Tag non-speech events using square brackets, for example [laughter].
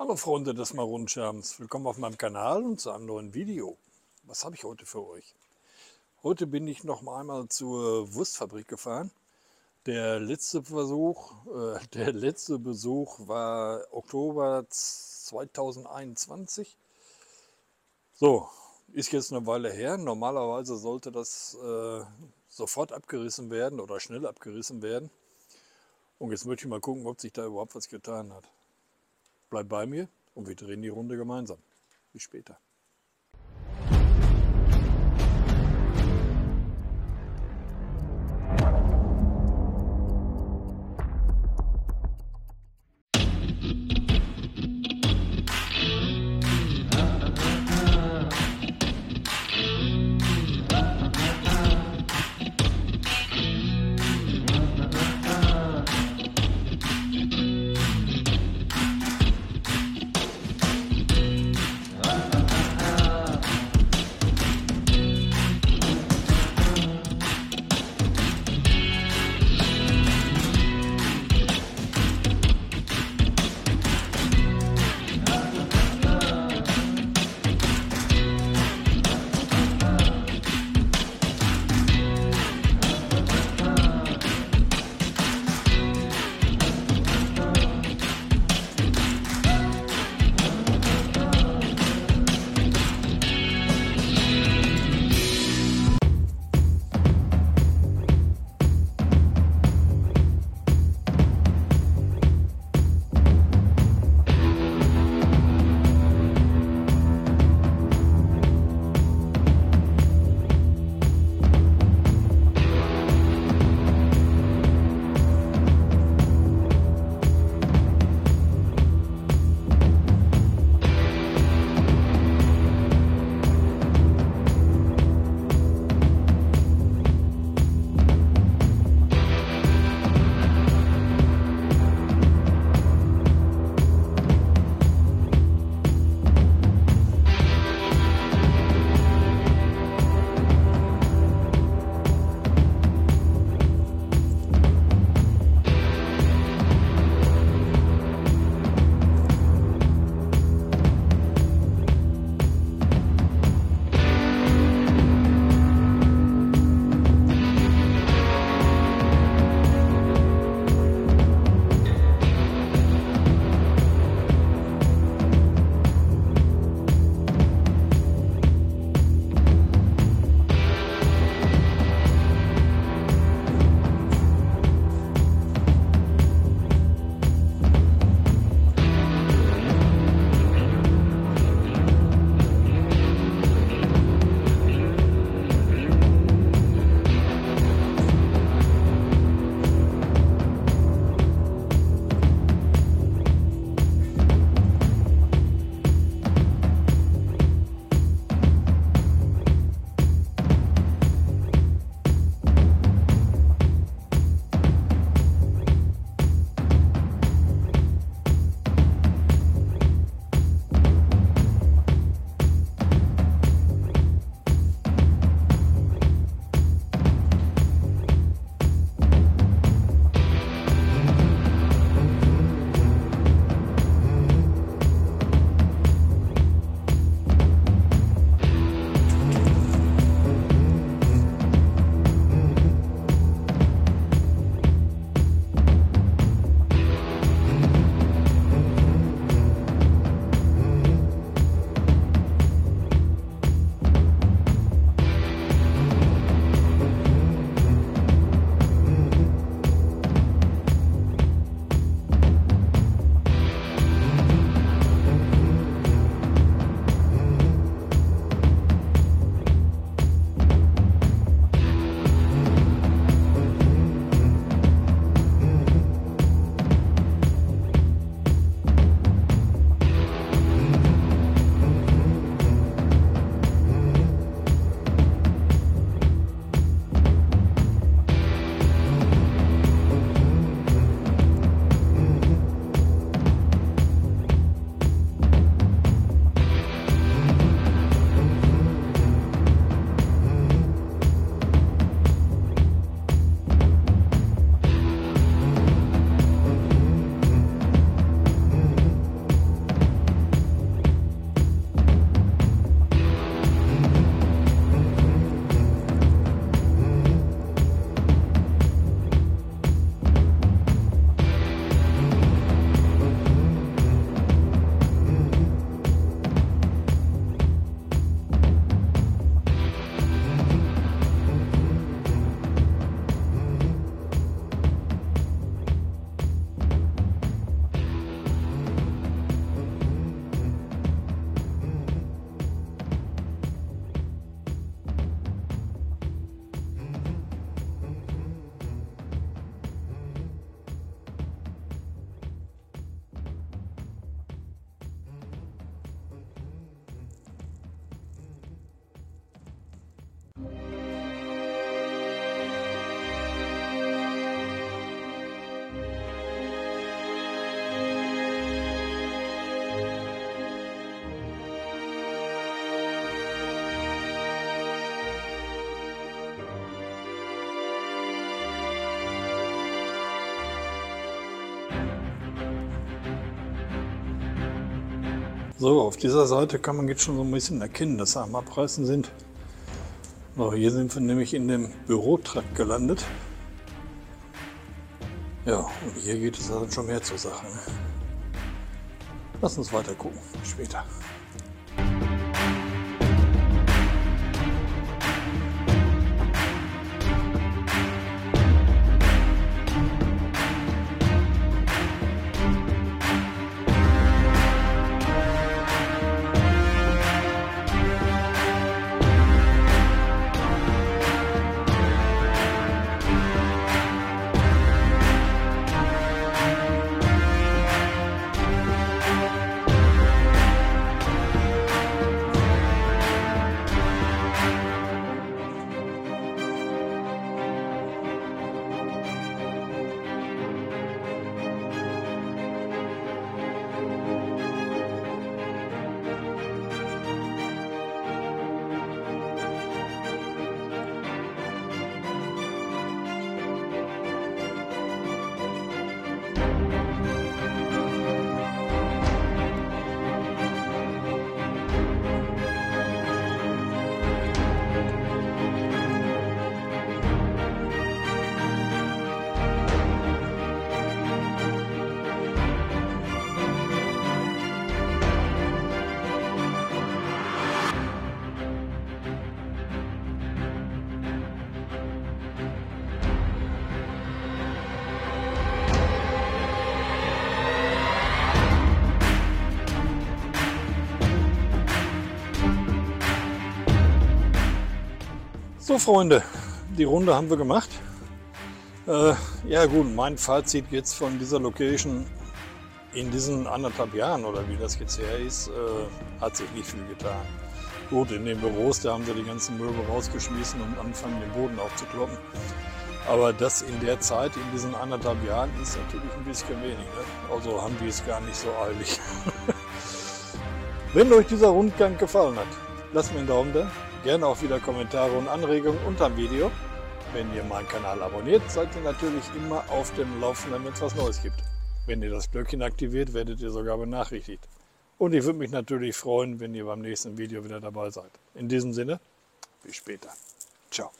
Hallo Freunde des Marunschirms, willkommen auf meinem Kanal und zu einem neuen Video. Was habe ich heute für euch? Heute bin ich noch einmal zur Wurstfabrik gefahren. Der letzte Versuch, äh, [laughs] der letzte Besuch war Oktober 2021. So, ist jetzt eine Weile her. Normalerweise sollte das äh, sofort abgerissen werden oder schnell abgerissen werden. Und jetzt möchte ich mal gucken, ob sich da überhaupt was getan hat. Bleib bei mir und wir drehen die Runde gemeinsam. Bis später. So, auf dieser Seite kann man jetzt schon so ein bisschen erkennen, dass sie am Abreißen sind. So, hier sind wir nämlich in dem Bürotrakt gelandet. Ja, und hier geht es dann schon mehr zur Sache. Lass uns weiter gucken. Später. Freunde, die Runde haben wir gemacht. Äh, ja gut, mein Fazit jetzt von dieser Location in diesen anderthalb Jahren oder wie das jetzt her ist, äh, hat sich nicht viel getan. Gut, in den Büros, da haben sie die ganzen Möbel rausgeschmissen und anfangen den Boden aufzukloppen. Aber das in der Zeit, in diesen anderthalb Jahren, ist natürlich ein bisschen wenig. Ne? Also haben die es gar nicht so eilig. [laughs] Wenn euch dieser Rundgang gefallen hat, lasst mir einen Daumen da. Gerne auch wieder Kommentare und Anregungen unter dem Video. Wenn ihr meinen Kanal abonniert, seid ihr natürlich immer auf dem Laufenden, wenn es was Neues gibt. Wenn ihr das Glöckchen aktiviert, werdet ihr sogar benachrichtigt. Und ich würde mich natürlich freuen, wenn ihr beim nächsten Video wieder dabei seid. In diesem Sinne, bis später. Ciao.